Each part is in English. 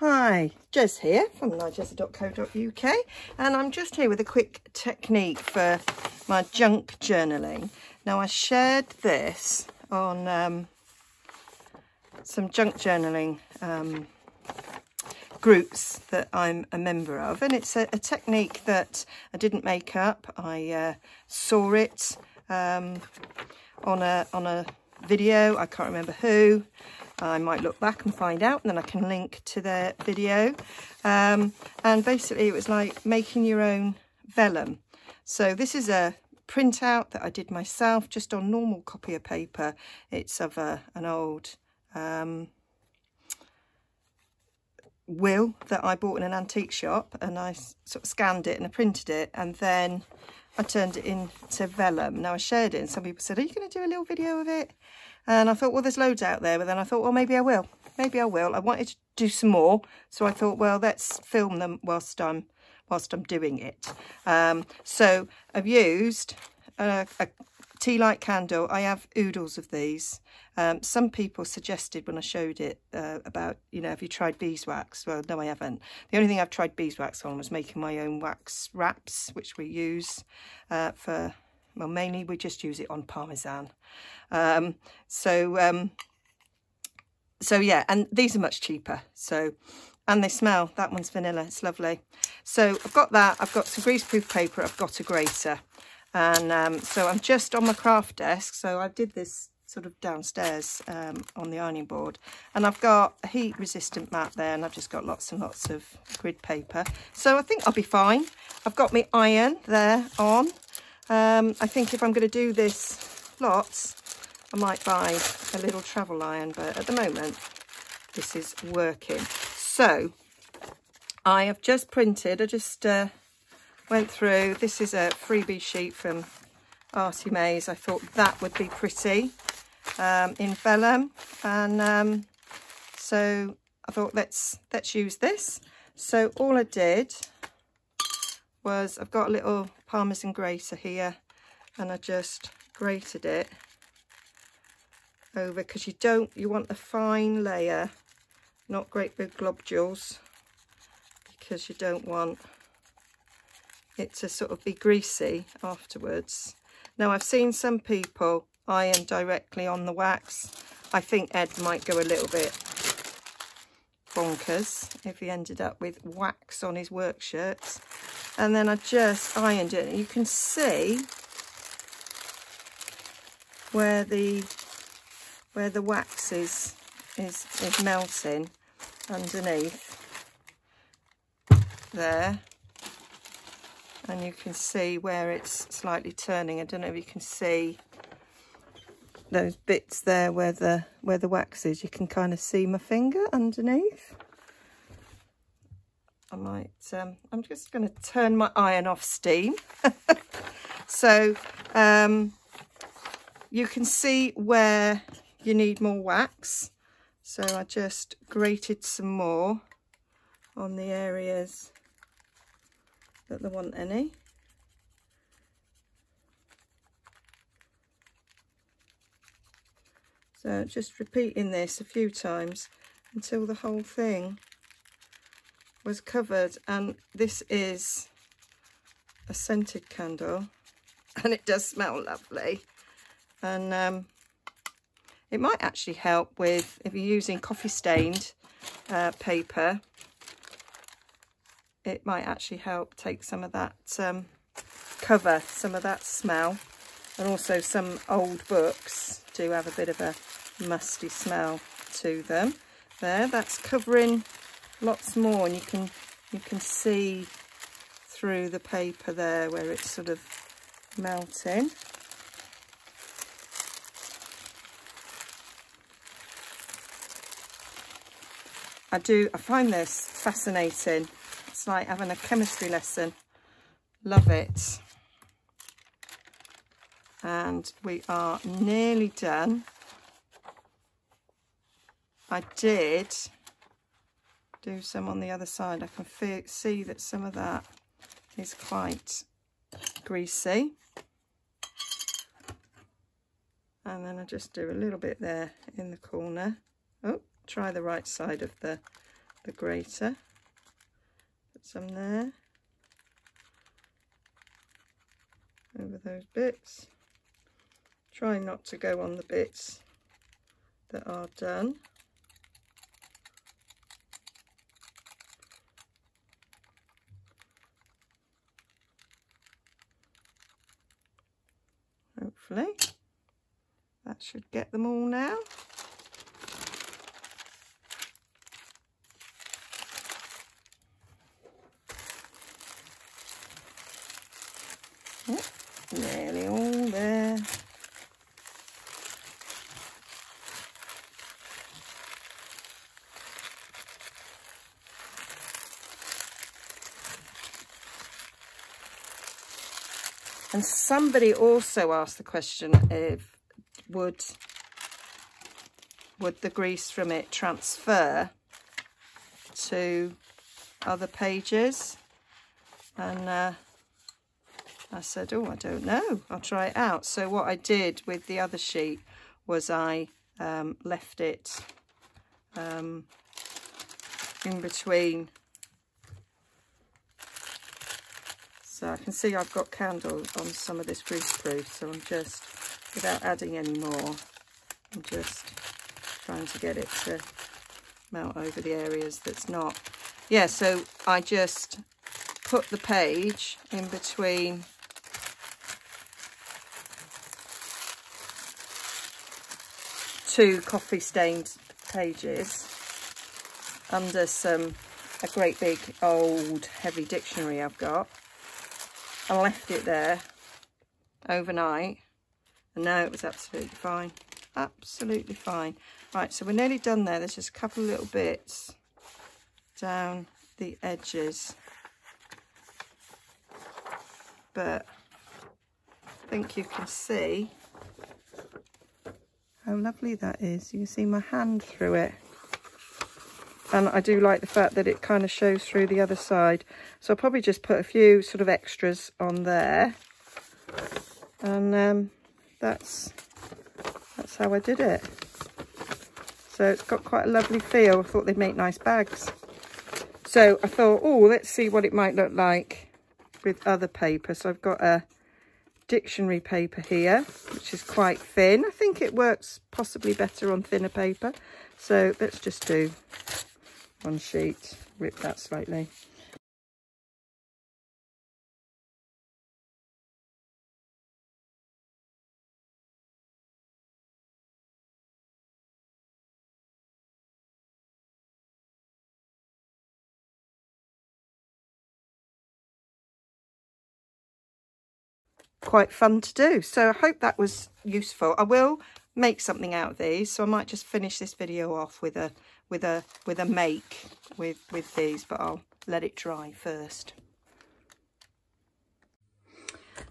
Hi, Jez here from nigezza.co.uk and I'm just here with a quick technique for my junk journaling. Now I shared this on um, some junk journaling um, groups that I'm a member of and it's a, a technique that I didn't make up. I uh, saw it um, on a on a video, I can't remember who, I might look back and find out and then I can link to their video. Um, and basically it was like making your own vellum. So this is a printout that I did myself just on normal copy of paper. It's of a, an old um, will that I bought in an antique shop and I sort of scanned it and I printed it and then I turned it into vellum. Now I shared it and some people said, are you going to do a little video of it? And I thought, well, there's loads out there. But then I thought, well, maybe I will. Maybe I will. I wanted to do some more. So I thought, well, let's film them whilst I'm, whilst I'm doing it. Um, so I've used a, a tea light candle. I have oodles of these. Um, some people suggested when I showed it uh, about, you know, have you tried beeswax? Well, no, I haven't. The only thing I've tried beeswax on was making my own wax wraps, which we use uh, for well, mainly we just use it on Parmesan. Um, so, um, so yeah, and these are much cheaper. So, and they smell, that one's vanilla, it's lovely. So I've got that, I've got some greaseproof paper, I've got a grater. And um, so I'm just on my craft desk. So I did this sort of downstairs um, on the ironing board. And I've got a heat resistant mat there and I've just got lots and lots of grid paper. So I think I'll be fine. I've got my iron there on. Um, I think if I'm going to do this lots, I might buy a little travel iron, but at the moment, this is working. So, I have just printed, I just uh, went through, this is a freebie sheet from Artie Mays. I thought that would be pretty um, in vellum. And um, so I thought, let's, let's use this. So all I did was I've got a little parmesan grater here and I just grated it over because you don't you want a fine layer not great big globules because you don't want it to sort of be greasy afterwards. Now I've seen some people iron directly on the wax. I think Ed might go a little bit bonkers if he ended up with wax on his work shirts and then I just ironed it. You can see where the where the wax is is, is melting underneath there. And you can see where it's slightly turning. I don't know if you can see those bits there where the where the wax is. You can kind of see my finger underneath I might, um, I'm just going to turn my iron off steam. so um, you can see where you need more wax. So I just grated some more on the areas that there want any. So just repeating this a few times until the whole thing was covered and this is a scented candle and it does smell lovely. And um, it might actually help with if you're using coffee stained uh, paper it might actually help take some of that um, cover some of that smell. And also some old books do have a bit of a musty smell to them. There that's covering lots more and you can you can see through the paper there where it's sort of melting. I do I find this fascinating. It's like having a chemistry lesson. Love it. And we are nearly done. I did do some on the other side. I can feel, see that some of that is quite greasy. And then I just do a little bit there in the corner. Oh, try the right side of the the grater. Put some there. Over those bits. Try not to go on the bits that are done. Should get them all now. Oh, nearly all there. And somebody also asked the question if would would the grease from it transfer to other pages? And uh, I said oh I don't know. I'll try it out. So what I did with the other sheet was I um, left it um, in between. So I can see I've got candle on some of this grease proof, so I'm just, without adding any more, I'm just trying to get it to melt over the areas that's not. Yeah, so I just put the page in between two coffee stained pages under some a great big old heavy dictionary I've got. I left it there overnight and now it was absolutely fine. Absolutely fine. Right so we're nearly done there. There's just a couple of little bits down the edges. But I think you can see how lovely that is. You can see my hand through it. And I do like the fact that it kind of shows through the other side. So I'll probably just put a few sort of extras on there. And um, that's that's how I did it. So it's got quite a lovely feel. I thought they'd make nice bags. So I thought oh let's see what it might look like with other paper. So I've got a dictionary paper here which is quite thin. I think it works possibly better on thinner paper. So let's just do one sheet, rip that slightly. Quite fun to do. So i hope that was useful. I will make something out of these so i might just finish this video off with a with a with a make with with these but I'll let it dry first.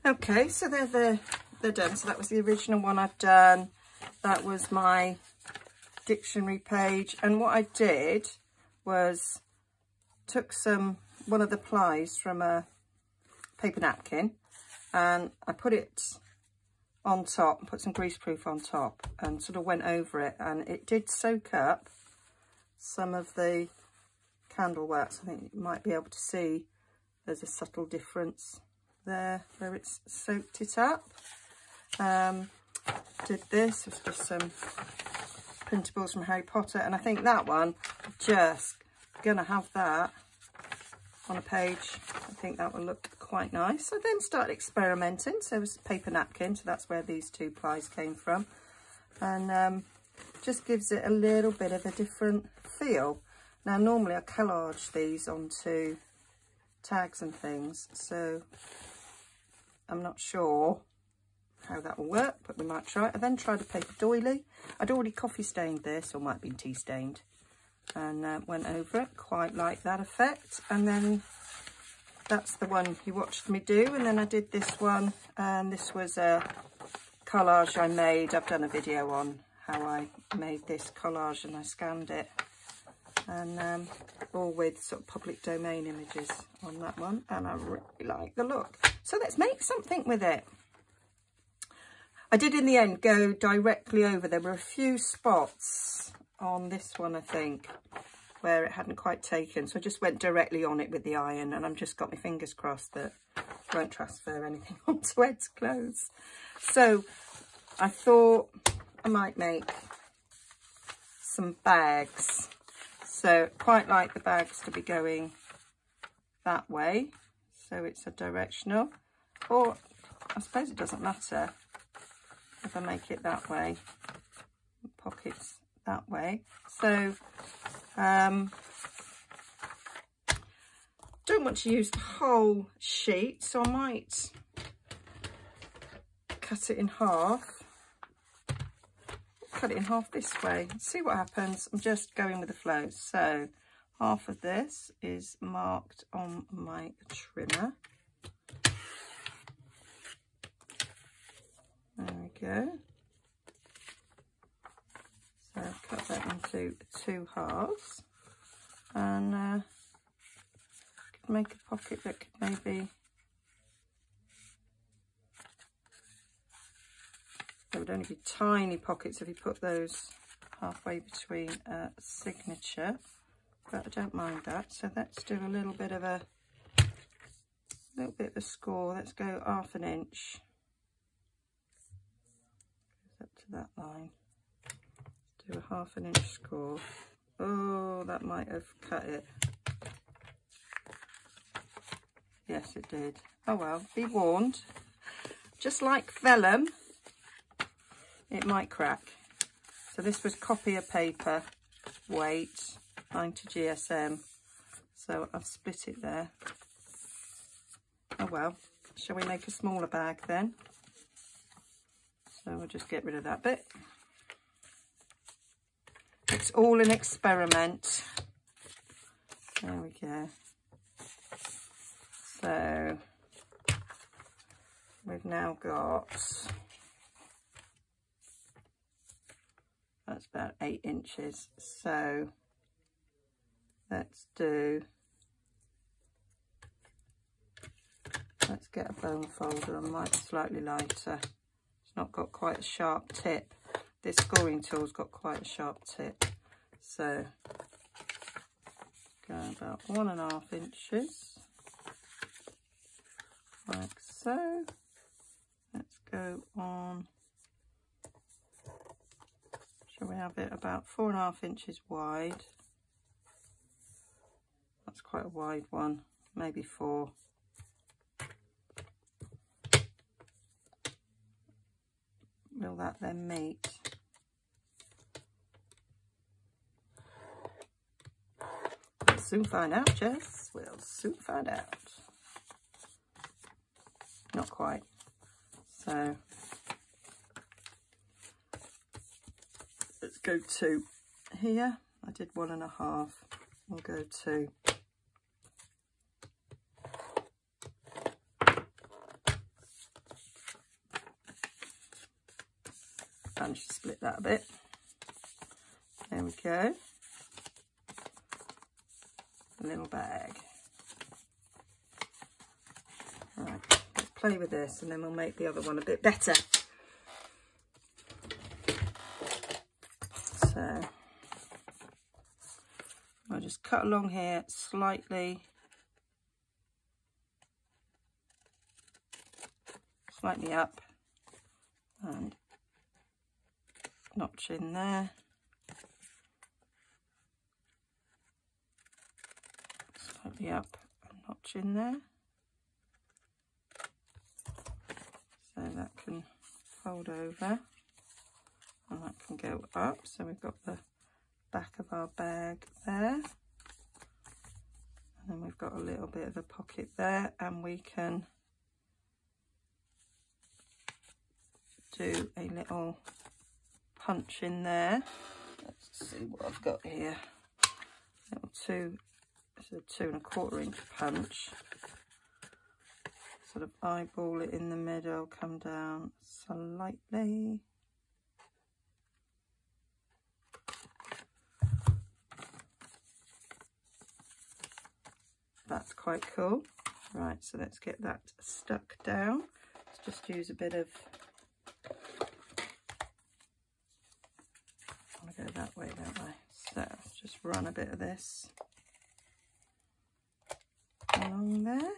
Okay so they're the they're done. So that was the original one I've done. That was my dictionary page. And what I did was took some one of the plies from a paper napkin and I put it on top put some greaseproof on top and sort of went over it and it did soak up some of the candle wax. I think you might be able to see there's a subtle difference there where it's soaked it up. Um, did this, it's just some printables from Harry Potter and I think that one just gonna have that on a page. I think that will look quite nice. I then started experimenting. So it was paper napkin, so that's where these two plies came from. And um, just gives it a little bit of a different feel. Now normally I collage these onto tags and things so I'm not sure how that will work but we might try it. I then tried a paper doily. I'd already coffee stained this or might have been tea stained and uh, went over it quite like that effect and then that's the one you watched me do and then I did this one and this was a collage I made. I've done a video on how I made this collage and I scanned it and um, all with sort of public domain images on that one and I really like the look. So let's make something with it. I did in the end go directly over. There were a few spots on this one I think where it hadn't quite taken. So I just went directly on it with the iron and I've just got my fingers crossed that I won't transfer anything onto Ed's clothes. So I thought I might make some bags. So quite like the bags to be going that way. So it's a directional. Or I suppose it doesn't matter if I make it that way. Pockets that way. So um, don't want to use the whole sheet, so I might cut it in half. Cut it in half this way. See what happens. I'm just going with the flow. So half of this is marked on my trimmer. There we go so I've cut that into two halves and uh, could make a pocket that could maybe There would only be tiny pockets if you put those halfway between a signature, but I don't mind that. So let's do a little bit of a little bit of a score. Let's go half an inch. Up to that line. Do a half an inch score. Oh, that might have cut it. Yes, it did. Oh well, be warned. Just like vellum, it might crack. So this was copier paper weight, 90 GSM. So I've split it there. Oh well, shall we make a smaller bag then? So we'll just get rid of that bit. It's all an experiment. There we go. So we've now got that's about eight inches so let's do let's get a bone folder and might slightly lighter it's not got quite a sharp tip this scoring tool's got quite a sharp tip so go about one and a half inches like so let's go on so we have it about four and a half inches wide. That's quite a wide one, maybe four. Will that then meet? We'll soon find out, Jess. We'll soon find out. Not quite. So let's go to here. I did one and a half. We'll go to Managed to split that a bit. There we go. Little bag. Right, let's play with this and then we'll make the other one a bit better. So I'll just cut along here slightly, slightly up and notch in there. Slightly up notch in there. So that can fold over and that can go up. So we've got the back of our bag there. And then we've got a little bit of a pocket there and we can do a little punch in there. Let's see what I've got here. Little two a two and a quarter inch punch sort of eyeball it in the middle come down slightly that's quite cool. Right, so let's get that stuck down. Let's just use a bit of, I'll go that way, don't I? So just run a bit of this along there.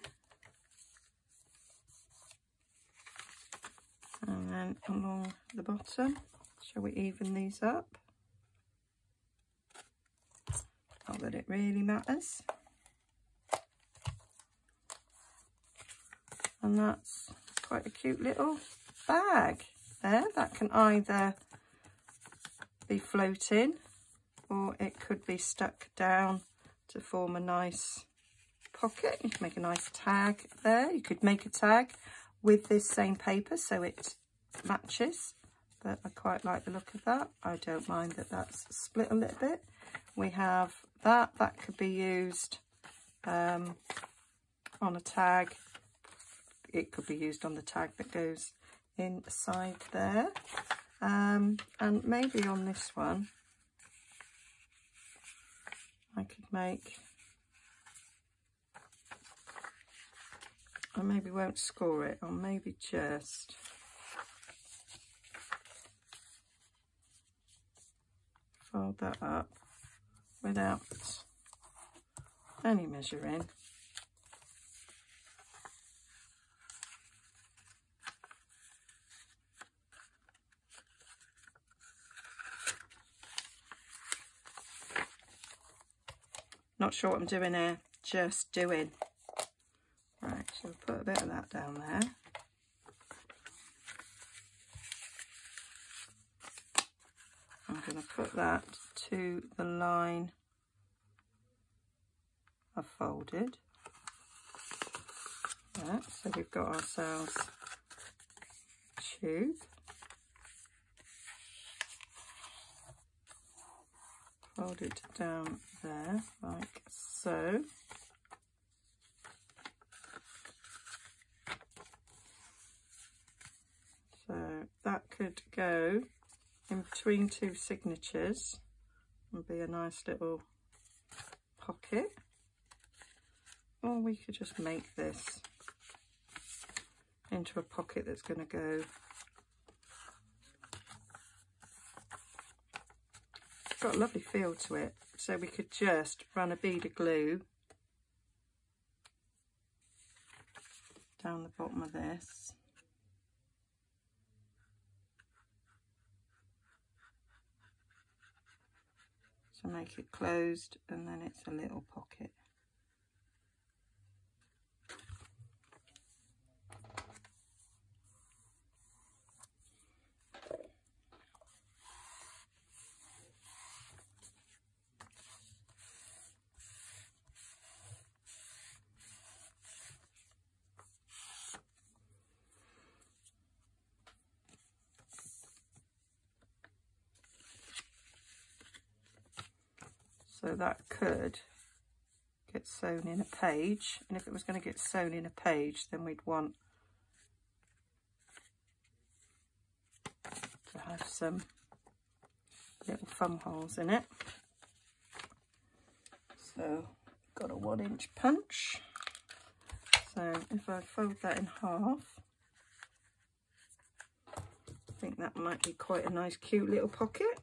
And then along the bottom. Shall we even these up? Not that it really matters. And that's quite a cute little bag there. That can either be floating or it could be stuck down to form a nice pocket. You can make a nice tag there. You could make a tag with this same paper so it matches but I quite like the look of that. I don't mind that that's split a little bit. We have that, that could be used um, on a tag. It could be used on the tag that goes inside there. Um, and maybe on this one, I could make, I maybe won't score it, or maybe just fold that up without any measuring. Not sure what I'm doing here, just doing. Right, so put a bit of that down there. I'm going to put that to the line I've folded. Right, so we've got ourselves tube. Fold it down there like so. That could go in between two signatures and be a nice little pocket. Or we could just make this into a pocket that's going to go it's got a lovely feel to it so we could just run a bead of glue down the bottom of this to make it closed and then it's a little pocket. So that could get sewn in a page. And if it was going to get sewn in a page, then we'd want to have some little thumb holes in it. So got a one inch punch. So if I fold that in half, I think that might be quite a nice cute little pocket.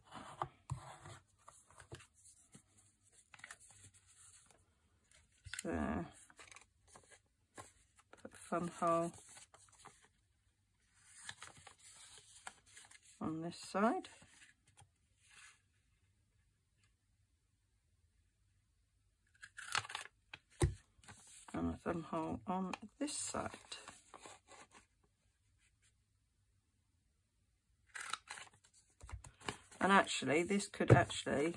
there. Hole on this side. And a thumb hole on this side. And actually, this could actually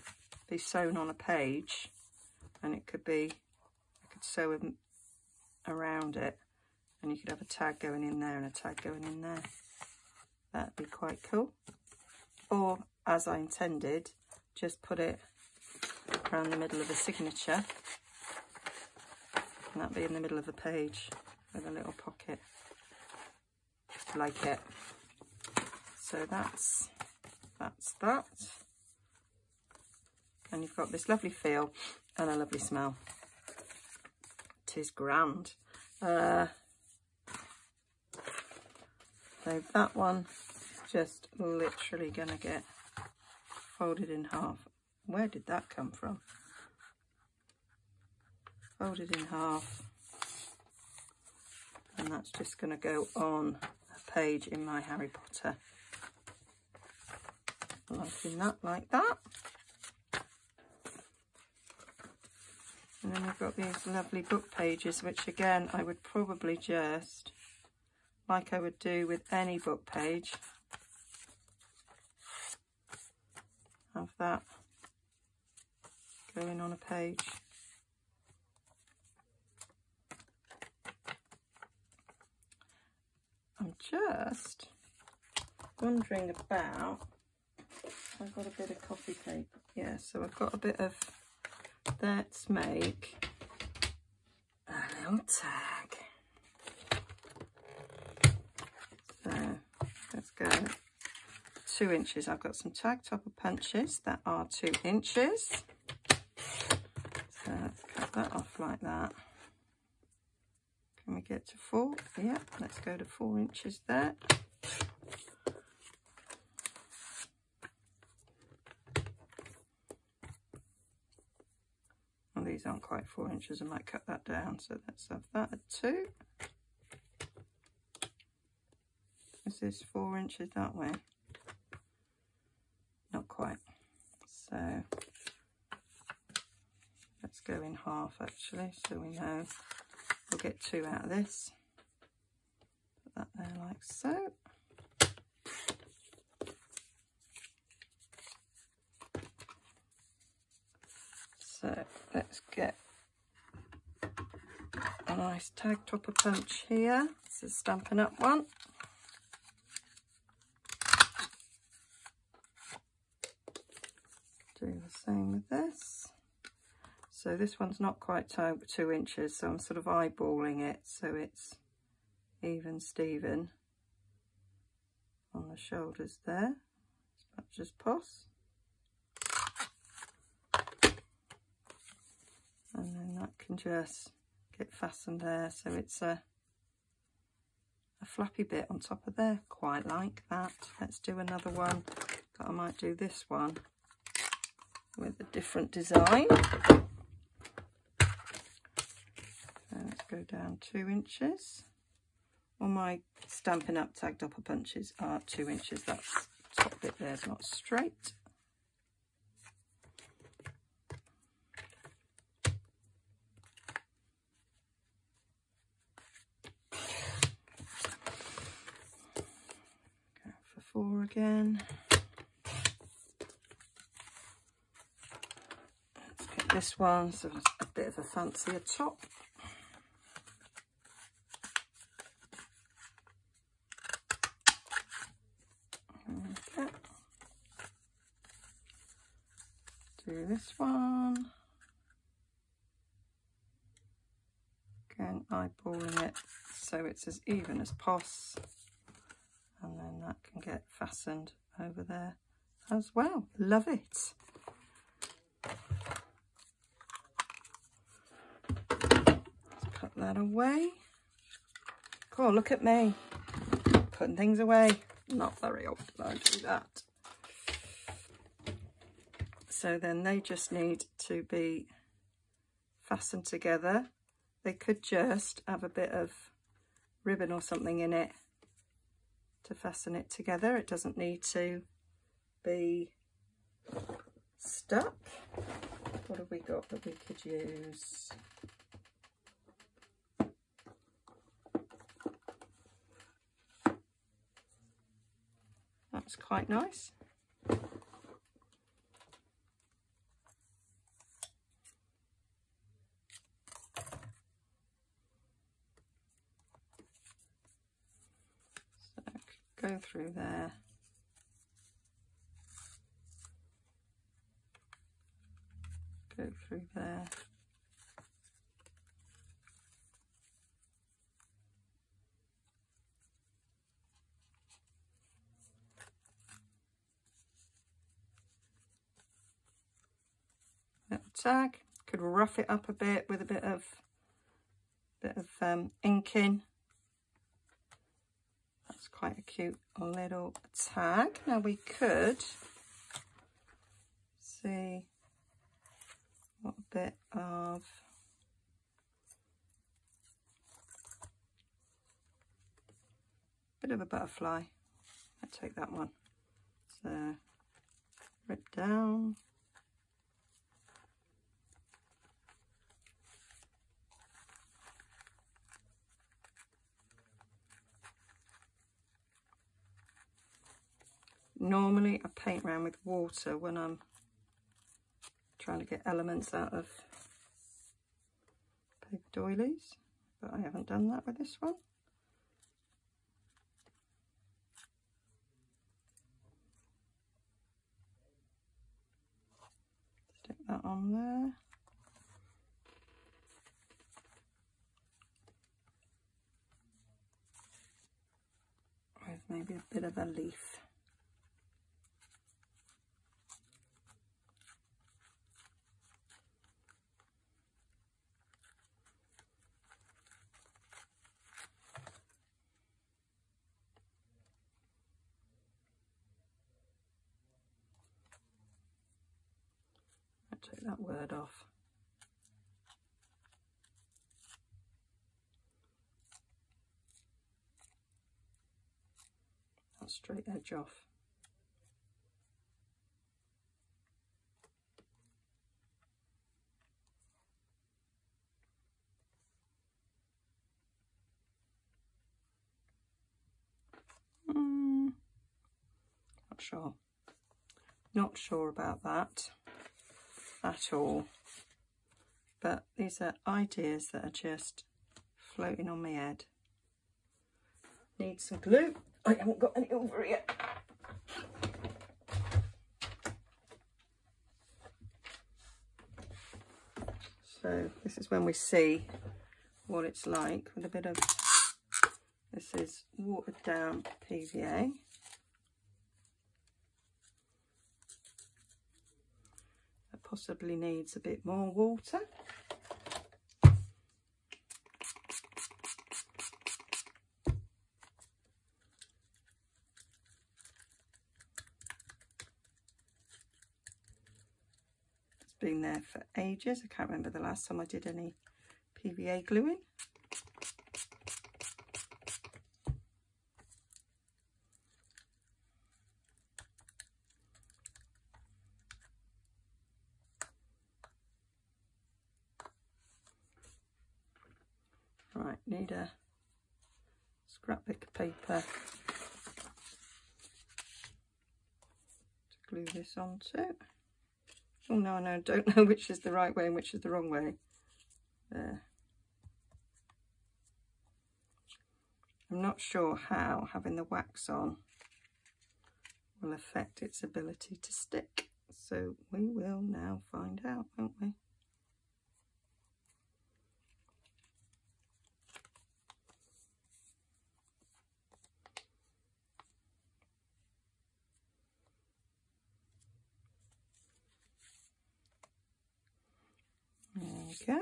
be sewn on a page and it could be I could sew around it and you could have a tag going in there and a tag going in there. That'd be quite cool. Or, as I intended, just put it around the middle of a signature and that'd be in the middle of the page with a little pocket like it. So that's that's that. And you've got this lovely feel and a lovely smell is grand. Uh, so that one just literally going to get folded in half Where did that come from? Folded in half. And that's just going to go on a page in my Harry Potter. Liking that like that. And then we've got these lovely book pages, which again, I would probably just, like I would do with any book page, have that going on a page. I'm just wondering about, I've got a bit of coffee paper. Yeah, so I've got a bit of let's make a little tag. So let's go two inches. I've got some tag topper punches that are two inches. So let's cut that off like that. Can we get to four? Yeah, let's go to four inches there. Well, these aren't quite four inches. I might cut that down. So let's have that at two. Is this four inches that way? Quite. So let's go in half actually, so we know we'll get two out of this. Put that there like so. So let's get a nice tag topper punch here. This is Stampin' Up one. Do the same with this. So this one's not quite two, two inches, so I'm sort of eyeballing it so it's even Steven on the shoulders there, as much as possible. and then that can just get fastened there so it's a a flappy bit on top of there quite like that. Let's do another one but I might do this one with a different design so let's go down two inches all my Stampin' Up tagged topper punches are two inches that top bit there is not straight Go for four again. Let's get this one, so a bit of a fancier top. Okay. Do this one. Eyeballing it so it's as even as possible and then that can get fastened over there as well. Love it. Let's that away. Cool, look at me. Putting things away. Not very often I do that. So then they just need to be fastened together. They could just have a bit of ribbon or something in it to fasten it together. It doesn't need to be stuck. What have we got that we could use? That's quite nice. Go through there. Go through there. Tag. Could rough it up a bit with a bit of bit of um, inking quite a cute little tag. Now we could see What bit of bit of a butterfly. I take that one. So rip down. Normally I paint around with water when I'm trying to get elements out of paper doilies, but I haven't done that with this one. Stick that on there. With maybe a bit of a leaf. Take that word off. That straight edge off. Mm, not sure. Not sure about that at all. But these are ideas that are just floating on my head. Need some glue. I haven't got any over yet. So this is when we see what it's like with a bit of, this is watered down PVA. Possibly needs a bit more water. It's been there for ages. I can't remember the last time I did any PVA gluing. need a scrap bit of paper to glue this onto. Oh no, no, I don't know which is the right way and which is the wrong way. There. I'm not sure how having the wax on will affect its ability to stick. So we will now find out, won't we? go.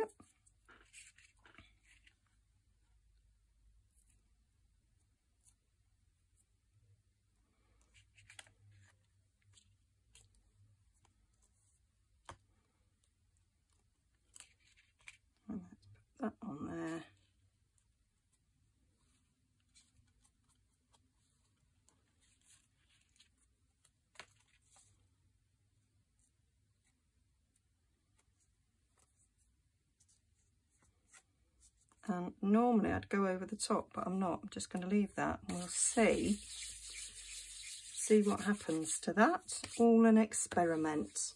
let's put that on there. And normally I'd go over the top but I'm not. I'm just going to leave that. We'll see. See what happens to that. All an experiment.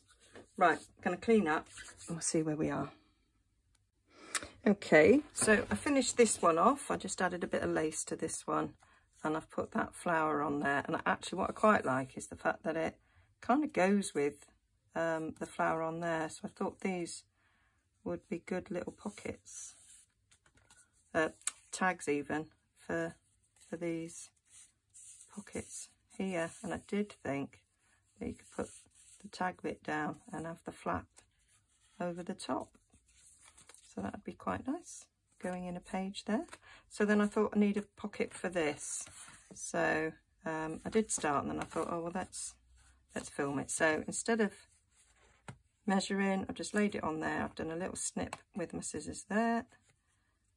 Right going to clean up and we'll see where we are. Okay so I finished this one off. I just added a bit of lace to this one and I've put that flower on there. And actually what I quite like is the fact that it kind of goes with um, the flower on there. So I thought these would be good little pockets uh, tags even for for these pockets here and I did think that you could put the tag bit down and have the flap over the top so that would be quite nice going in a page there so then I thought I need a pocket for this so um, I did start and then I thought oh well let's let's film it so instead of measuring. I've just laid it on there. I've done a little snip with my scissors there.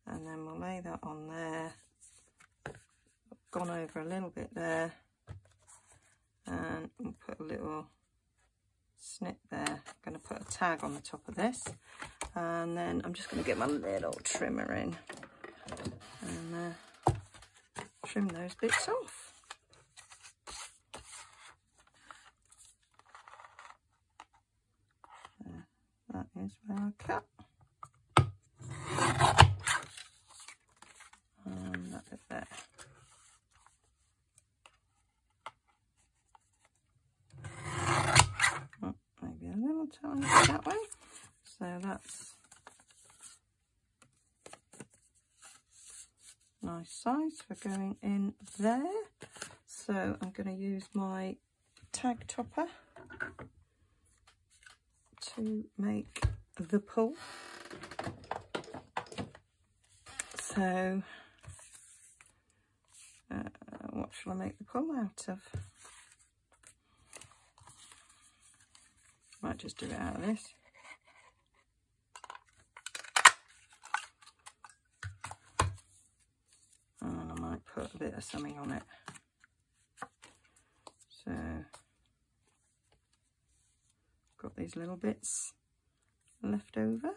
And then we'll lay that on there. gone over a little bit there. And we'll put a little snip there. I'm going to put a tag on the top of this. And then I'm just going to get my little trimmer in. And uh, trim those bits off. that is where I cut. Um, and that bit there. Oh, maybe a little tiny that way. So that's nice size for going in there. So I'm going to use my tag topper to make the pull. So, uh, what shall I make the pull out of? Might just do it out of this. And I might put a bit of something on it. So, got these little bits left over.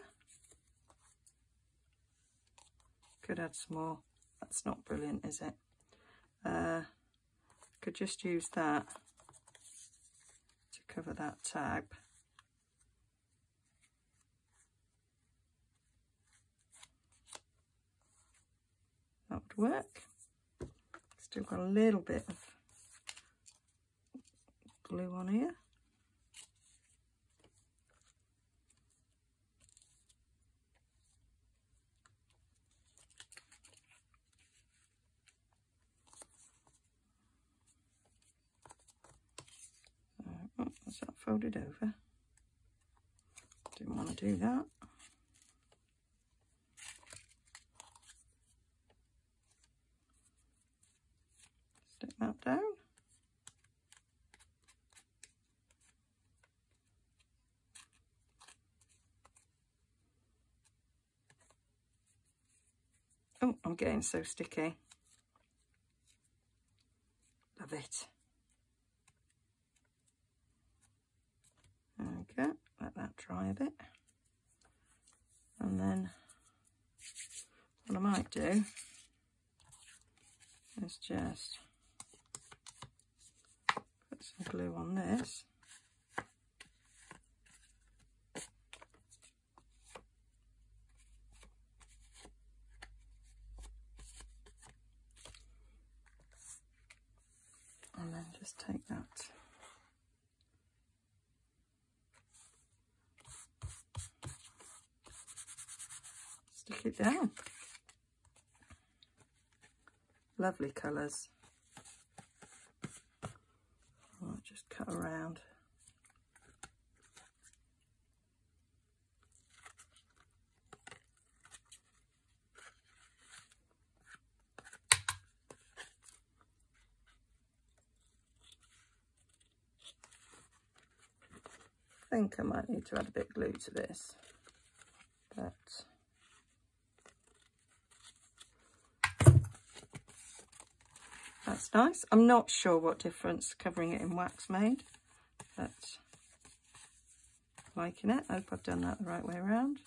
Could add some more. That's not brilliant, is it? Uh, could just use that to cover that tab. That would work. Still got a little bit of glue on here. that folded over. Didn't want to do that. Stick that down. Oh, I'm getting so sticky. Love it. Okay, let that dry a bit. And then what I might do is just put some glue on this. And then just take that it down. Lovely colours. I'll just cut around. I think I might need to add a bit of glue to this, but That's nice. I'm not sure what difference covering it in wax made, but liking it. I hope I've done that the right way around.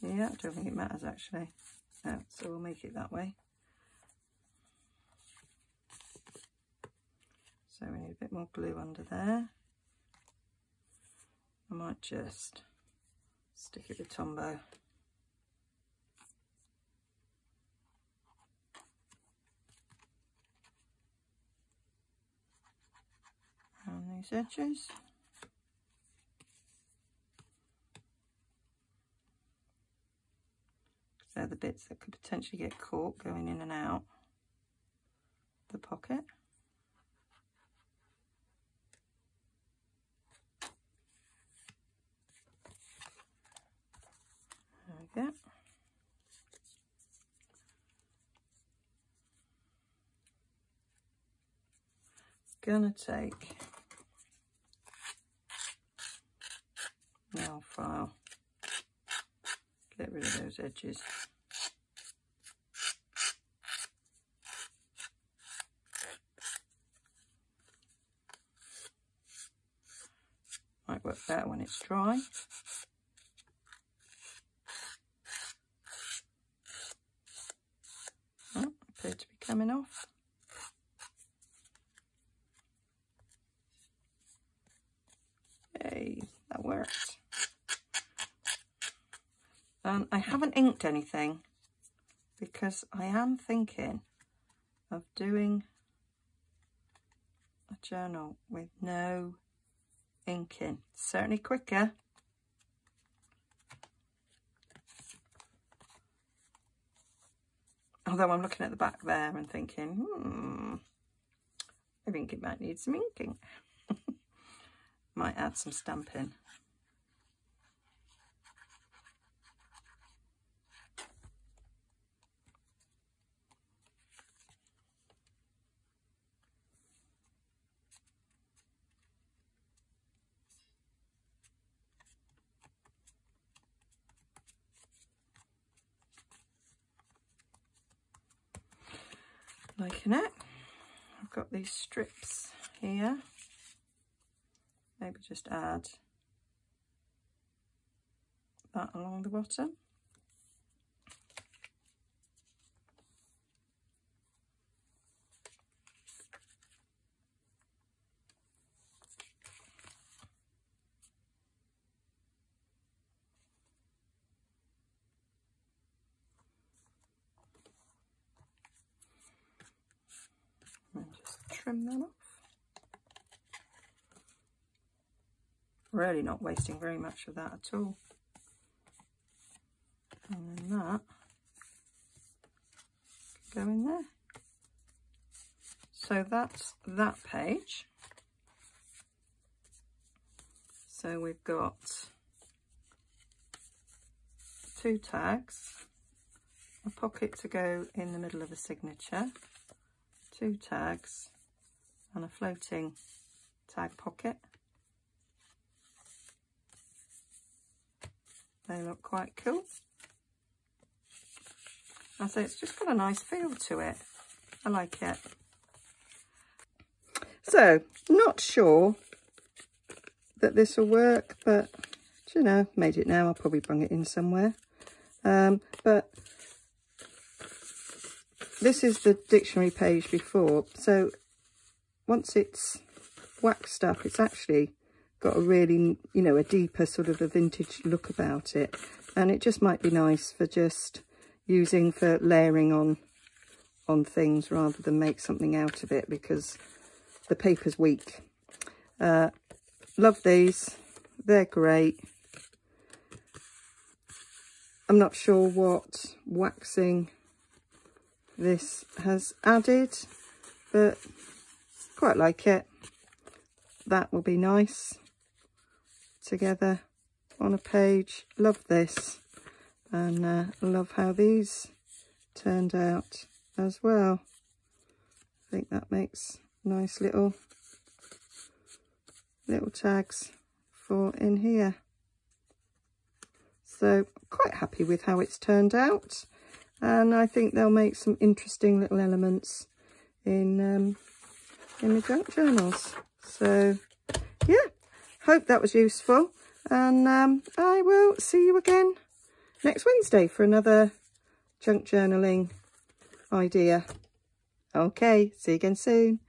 Yeah, I don't think it matters actually. No, so we'll make it that way. So we need a bit more glue under there. I might just stick it with Tombow. These edges. They're the bits that could potentially get caught going in and out the pocket. There we go. Gonna take Oh, file. Get rid of those edges. Might work better when it's dry. Oh, to be coming off. Yay, that works. Um, I haven't inked anything because I am thinking of doing a journal with no inking. Certainly quicker. Although I'm looking at the back there and thinking, hmm, I think it might need some inking. might add some stamping. liking it. I've got these strips here. Maybe just add that along the bottom. Trim that off. Really not wasting very much of that at all. And then that can go in there. So that's that page. So we've got two tags, a pocket to go in the middle of the signature, two tags, a floating tag pocket. They look quite cool. I say it's just got a nice feel to it. I like it. So, not sure that this will work, but you know, made it now. I'll probably bring it in somewhere. Um, but this is the dictionary page before. So once it's waxed up, it's actually got a really, you know, a deeper sort of a vintage look about it. And it just might be nice for just using for layering on on things rather than make something out of it because the paper's weak. Uh, love these. They're great. I'm not sure what waxing this has added, but Quite like it. That will be nice together on a page. Love this. And uh, love how these turned out as well. I think that makes nice little little tags for in here. So quite happy with how it's turned out. And I think they'll make some interesting little elements in um, in the junk journals. So, yeah, hope that was useful. And um, I will see you again next Wednesday for another junk journaling idea. Okay, see you again soon.